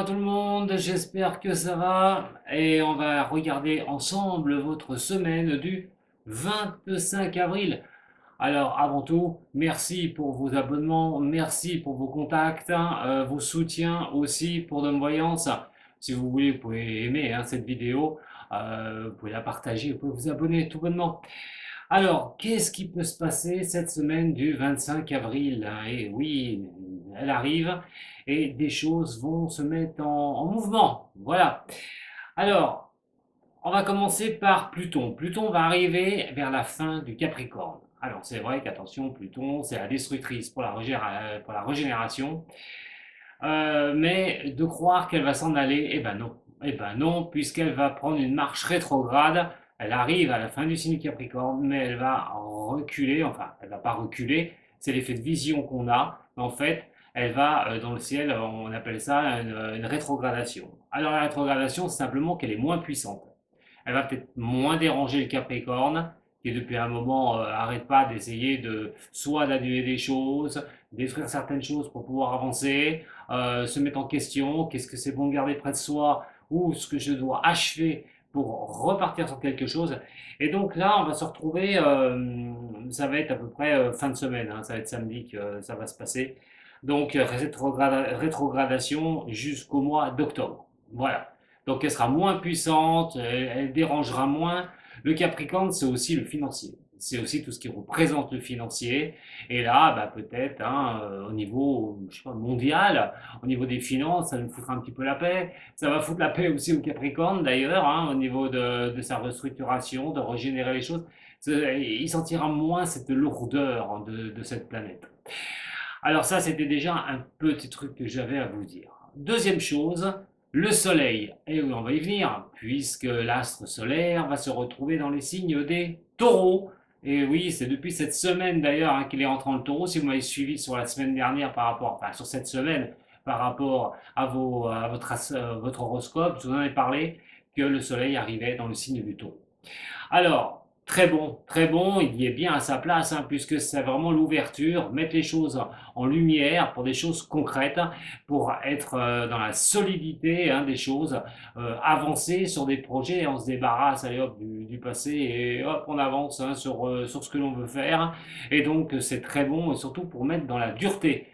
à tout le monde, j'espère que ça va et on va regarder ensemble votre semaine du 25 avril. Alors avant tout, merci pour vos abonnements, merci pour vos contacts, hein, euh, vos soutiens aussi pour Dom Voyance. Si vous voulez, vous pouvez aimer hein, cette vidéo, euh, vous pouvez la partager, vous pouvez vous abonner tout bonnement. Alors, qu'est-ce qui peut se passer cette semaine du 25 avril Et oui, elle arrive et des choses vont se mettre en, mouvement. Voilà. Alors, on va commencer par Pluton. Pluton va arriver vers la fin du Capricorne. Alors, c'est vrai qu'attention, Pluton, c'est la destructrice pour la, pour la régénération. Euh, mais de croire qu'elle va s'en aller, eh ben non. Eh ben non, puisqu'elle va prendre une marche rétrograde elle arrive à la fin du signe Capricorne, mais elle va reculer, enfin, elle va pas reculer, c'est l'effet de vision qu'on a. En fait, elle va euh, dans le ciel, on appelle ça une, rétrogradation. Alors la rétrogradation, c'est simplement qu'elle est moins puissante. Elle va peut-être moins déranger le Capricorne, qui depuis un moment n'arrête euh, arrête pas d'essayer de soit d'annuler des choses, détruire certaines choses pour pouvoir avancer, euh, se mettre en question, qu'est-ce que c'est bon de garder près de soi, ou ce que je dois achever pour repartir sur quelque chose. Et donc là, on va se retrouver, euh, ça va être à peu près euh, fin de semaine, hein, ça va être samedi que ça va se passer. Donc rétrogradation jusqu'au mois d'octobre. Voilà. Donc elle sera moins puissante, elle dérangera moins. Le Capricorne, c'est aussi le financier c'est aussi tout ce qui représente le financier. Et là, bah, peut-être hein, euh, au niveau je sais pas, mondial, au niveau des finances, ça nous foutra un petit peu la paix. Ça va foutre la paix aussi au Capricorne d'ailleurs, hein, au niveau de, de, sa restructuration, de régénérer les choses. Il sentira moins cette lourdeur de, de cette planète. Alors ça, c'était déjà un petit truc que j'avais à vous dire. Deuxième chose, le Soleil. Et on va y venir, puisque l'astre solaire va se retrouver dans les signes des taureaux. Et oui, c'est depuis cette semaine d'ailleurs hein, qu'il est rentré en le taureau. Si vous m'avez suivi sur la semaine dernière par rapport, enfin sur cette semaine, par rapport à, vos, à votre, euh, votre horoscope, je vous en ai parlé que le soleil arrivait dans le signe du taureau. Alors, très bon, très bon, il y est bien à sa place, hein, puisque c'est vraiment l'ouverture, mettre les choses en lumière pour des choses concrètes, pour être euh, dans la solidité hein, des choses, euh, avancer sur des projets, on se débarrasse allez, hop, du, passé et hop, on avance hein, sur, euh, sur ce que l'on veut faire. Et donc c'est très bon, et surtout pour mettre dans la dureté,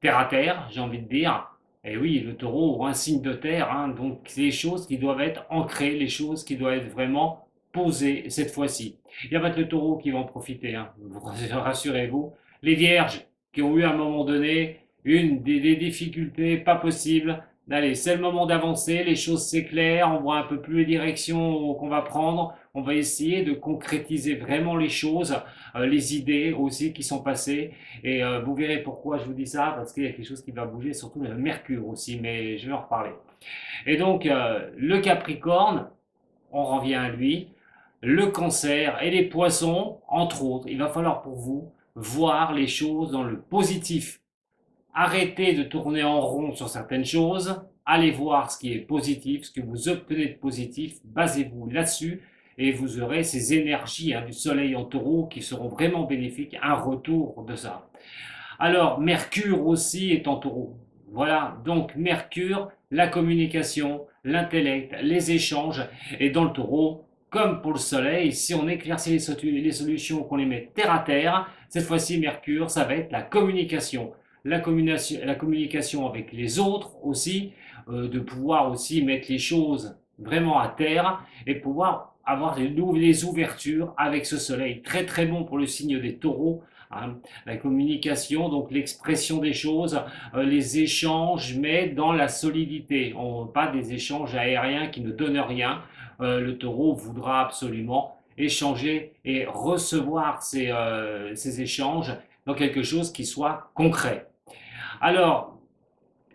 terre à terre, j'ai envie de dire. Et oui, le taureau un signe de terre, donc c'est les choses qui doivent être ancrées, les choses qui doivent être vraiment posé cette fois-ci. Il y a pas le taureau qui va en profiter, hein. rassurez-vous. Les vierges qui ont eu à un moment donné une des, difficultés pas possibles. Allez, c'est le moment d'avancer, les choses s'éclairent, on voit un peu plus les directions qu'on va prendre, on va essayer de concrétiser vraiment les choses, euh, les idées aussi qui sont passées, et euh, vous verrez pourquoi je vous dis ça, parce qu'il y a quelque chose qui va bouger, surtout le Mercure aussi, mais je vais en reparler. Et donc, euh, le Capricorne, on revient à lui, le cancer et les poissons, entre autres. Il va falloir pour vous voir les choses dans le positif. Arrêtez de tourner en rond sur certaines choses. Allez voir ce qui est positif, ce que vous obtenez de positif. Basez-vous là-dessus et vous aurez ces énergies hein, du soleil en taureau qui seront vraiment bénéfiques. Un retour de ça. Alors, Mercure aussi est en taureau. Voilà, donc Mercure, la communication, l'intellect, les échanges. Et dans le taureau, comme pour le Soleil, si on éclaircit les, solutions, qu'on les met terre à terre, cette fois-ci Mercure, ça va être la communication. La communication, la communication avec les autres aussi, euh, de pouvoir aussi mettre les choses vraiment à terre et pouvoir avoir nouvelles ouvertures avec ce soleil. Très très bon pour le signe des taureaux. Hein. La communication, donc l'expression des choses, euh, les échanges, mais dans la solidité. On pas des échanges aériens qui ne donnent rien. Euh, le taureau voudra absolument échanger et recevoir euh, ces, échanges dans quelque chose qui soit concret. Alors,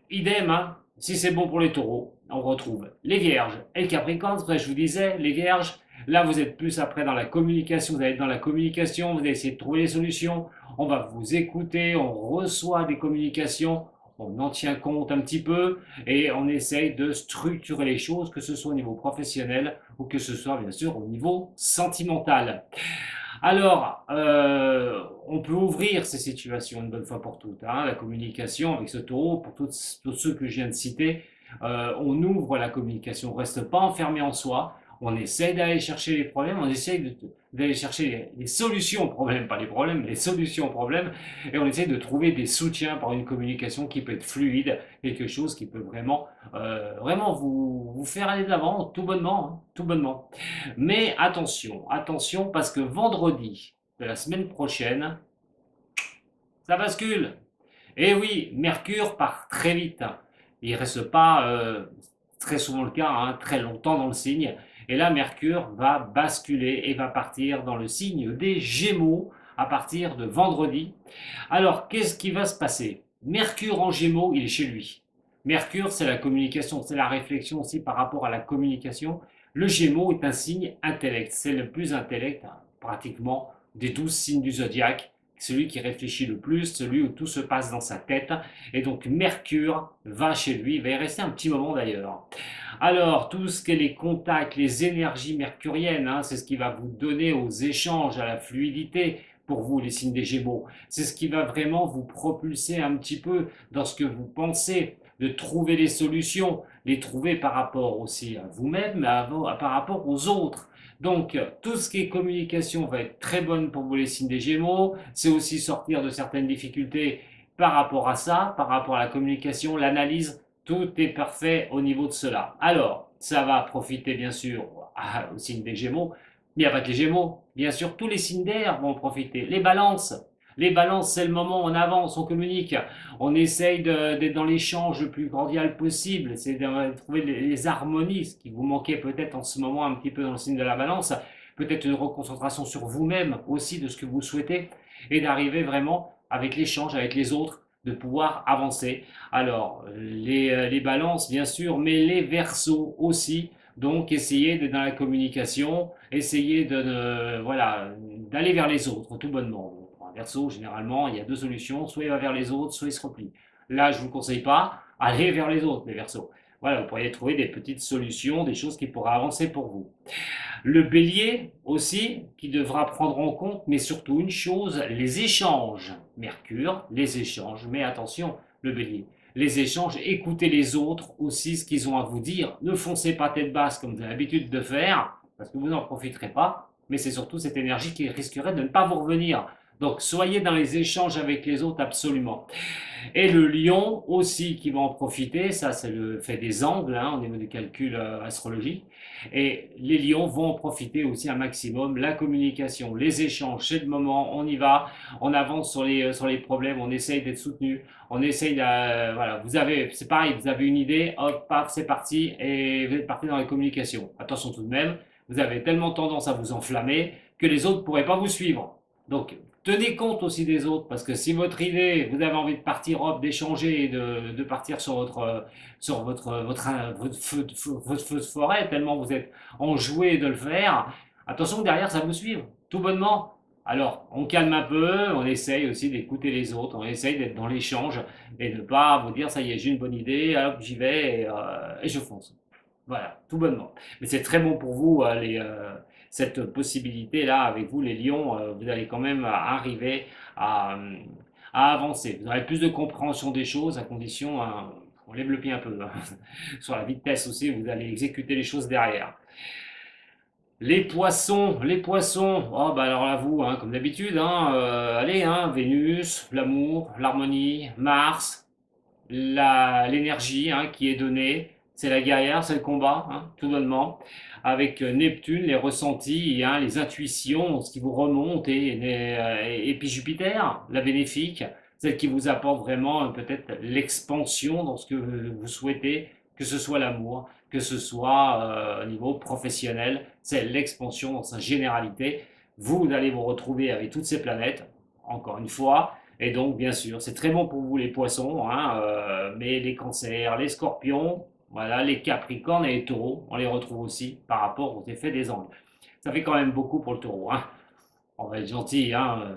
idem, hein, si c'est bon pour les taureaux, on retrouve les vierges et le capricorne. je vous disais, les vierges, là vous êtes plus après dans la communication, vous allez dans la communication, vous allez essayer de trouver les solutions, on va vous écouter, on reçoit des communications, on en tient compte un petit peu et on essaye de structurer les choses, que ce soit au niveau professionnel ou que ce soit bien sûr au niveau sentimental. Alors, euh, on peut ouvrir ces situations une bonne fois pour toutes. Hein, la communication avec ce taureau, pour tous, ceux que je viens de citer, euh, on ouvre la communication, on reste pas enfermé en soi, on essaie d'aller chercher les problèmes, on essaie d'aller chercher les, solutions aux problèmes, pas les problèmes, mais les solutions aux problèmes, et on essaie de trouver des soutiens par une communication qui peut être fluide, quelque chose qui peut vraiment, euh, vraiment vous, faire aller de l'avant, tout bonnement, hein, tout bonnement. Mais attention, attention, parce que vendredi de la semaine prochaine, ça bascule. Et oui, Mercure part très vite. Il reste pas euh, très souvent le cas, hein, très longtemps dans le signe. Et là, Mercure va basculer et va partir dans le signe des Gémeaux à partir de vendredi. Alors, qu'est-ce qui va se passer? Mercure en Gémeaux, il est chez lui. Mercure, c'est la communication, c'est la réflexion aussi par rapport à la communication. Le Gémeaux est un signe intellect, c'est le plus intellect hein, pratiquement des douze signes du zodiaque celui qui réfléchit le plus, celui où tout se passe dans sa tête. Et donc Mercure va chez lui, il va y rester un petit moment d'ailleurs. Alors, tout ce qui est les contacts, les énergies mercuriennes, hein, c'est ce qui va vous donner aux échanges, à la fluidité pour vous, les signes des Gémeaux. C'est ce qui va vraiment vous propulser un petit peu dans ce que vous pensez, de trouver les solutions, les trouver par rapport aussi à vous-même, mais par rapport aux autres. Donc, tout ce qui est communication va être très bonne pour vous les signes des Gémeaux. C'est aussi sortir de certaines difficultés par rapport à ça, par rapport à la communication, l'analyse. Tout est parfait au niveau de cela. Alors, ça va profiter bien sûr aux signes des Gémeaux, mais il n'y a pas que les Gémeaux. Bien sûr, tous les signes d'air vont profiter. Les balances, les balances, c'est le moment, on avance, on communique, on essaye d'être dans l'échange le plus cordial possible, c'est de trouver les, harmonies, ce qui vous manquait peut-être en ce moment un petit peu dans le signe de la balance, peut-être une reconcentration sur vous-même aussi de ce que vous souhaitez, et d'arriver vraiment avec l'échange avec les autres, de pouvoir avancer. Alors, les, euh, les balances, bien sûr, mais les versos aussi. Donc, essayez d'être dans la communication, essayez de, voilà, d'aller vers les autres, tout bonnement. Verso, généralement, il y a deux solutions. Soit il va vers les autres, soit il se replie. Là, je ne vous conseille pas, allez vers les autres, les versos. Voilà, vous pourriez trouver des petites solutions, des choses qui pourraient avancer pour vous. Le bélier aussi, qui devra prendre en compte, mais surtout une chose, les échanges. Mercure, les échanges. Mais attention, le bélier. Les échanges, écoutez les autres aussi, ce qu'ils ont à vous dire. Ne foncez pas tête basse comme vous avez l'habitude de faire, parce que vous n'en profiterez pas. Mais c'est surtout cette énergie qui risquerait de ne pas vous revenir. Donc soyez dans les échanges avec les autres absolument. Et le lion aussi qui va en profiter, ça c'est le fait des angles hein, au niveau du calcul euh, astrologique. Et les lions vont en profiter aussi un maximum. La communication, les échanges, c'est le moment, on y va, on avance sur les, euh, sur les problèmes, on essaye d'être soutenu, on essaye de, euh, voilà, vous avez, c'est pareil, vous avez une idée, hop, paf, c'est parti, et vous êtes parti dans la communication. Attention tout de même, vous avez tellement tendance à vous enflammer que les autres ne pourraient pas vous suivre. Donc, Tenez compte aussi des autres, parce que si votre idée, vous avez envie de partir, d'échanger, de, partir sur votre, sur votre, votre, feu, de forêt, tellement vous êtes enjoué de le faire, attention que derrière ça vous suive, tout bonnement. Alors, on calme un peu, on essaye aussi d'écouter les autres, on essaye d'être dans l'échange et de ne pas vous dire, ça y est, j'ai une bonne idée, hop, j'y vais et, euh, je fonce. Voilà, tout bonnement. Mais c'est très bon pour vous, euh, les, euh, cette possibilité-là avec vous, les lions, euh, vous allez quand même arriver à, avancer. Vous aurez plus de compréhension des choses à condition, hein, on lève le pied un peu, hein. sur la vitesse aussi, vous allez exécuter les choses derrière. Les poissons, les poissons, oh bah alors là vous, hein, comme d'habitude, euh, allez, Vénus, l'amour, l'harmonie, Mars, l'énergie qui est donnée, c'est la guerrière, c'est le combat, tout bonnement avec euh, Neptune, les ressentis, hein, les intuitions, ce qui vous remonte, et, euh, et, puis Jupiter, la bénéfique, celle qui vous apporte vraiment euh, peut-être l'expansion dans ce que vous souhaitez, que ce soit l'amour, que ce soit au niveau professionnel, c'est l'expansion dans sa généralité. Vous allez vous retrouver avec toutes ces planètes, encore une fois, et donc bien sûr, c'est très bon pour vous les poissons, hein, mais les cancers, les scorpions, voilà, les Capricornes et les Taureaux, on les retrouve aussi par rapport aux effets des angles. Ça fait quand même beaucoup pour le Taureau. Hein. On va être gentil, hein. Euh,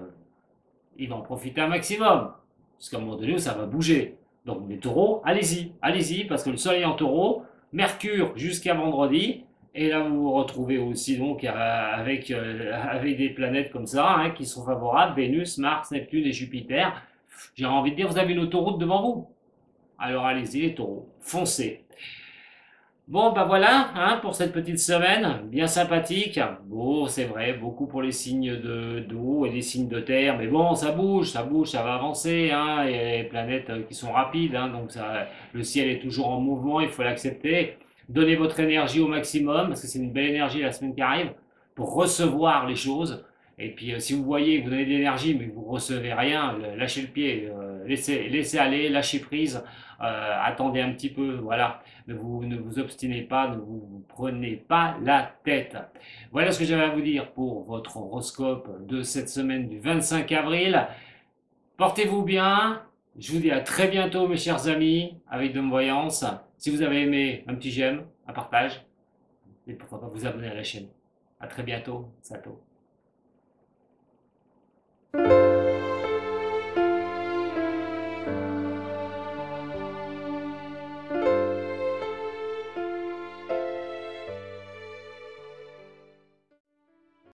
il va en profiter un maximum. Parce qu'à un moment donné, ça va bouger. Donc les taureaux, allez-y, allez-y, parce que le soleil en taureau, Mercure jusqu'à vendredi, et là vous vous retrouvez aussi donc euh, avec, euh, avec des planètes comme ça, hein, qui sont favorables, Vénus, Mars, Neptune et Jupiter. J'ai envie de dire, vous avez l'autoroute devant vous. Alors allez-y les taureaux, foncez. Bon, ben voilà, hein, pour cette petite semaine, bien sympathique. Bon, c'est vrai, beaucoup pour les signes de d'eau et les signes de terre, mais bon, ça bouge, ça bouge, ça va avancer, hein, il y a les planètes euh, qui sont rapides, hein, donc le ciel est toujours en mouvement, il faut l'accepter. Donnez votre énergie au maximum, parce que c'est une belle énergie la semaine qui arrive, pour recevoir les choses. Et puis, euh, si vous voyez que vous donnez de l'énergie, mais que vous recevez rien, lâchez le pied, euh, euh, laissez, laissez aller, lâchez prise, euh, attendez un petit peu, voilà. Ne vous, ne vous obstinez pas, ne vous, prenez pas la tête. Voilà ce que j'avais à vous dire pour votre horoscope de cette semaine du 25 avril. Portez-vous bien. Je vous dis à très bientôt, mes chers amis, avec Dome Voyance. Si vous avez aimé, un petit j'aime, un partage. Et pourquoi pas vous abonner à la chaîne. À très bientôt. Sato.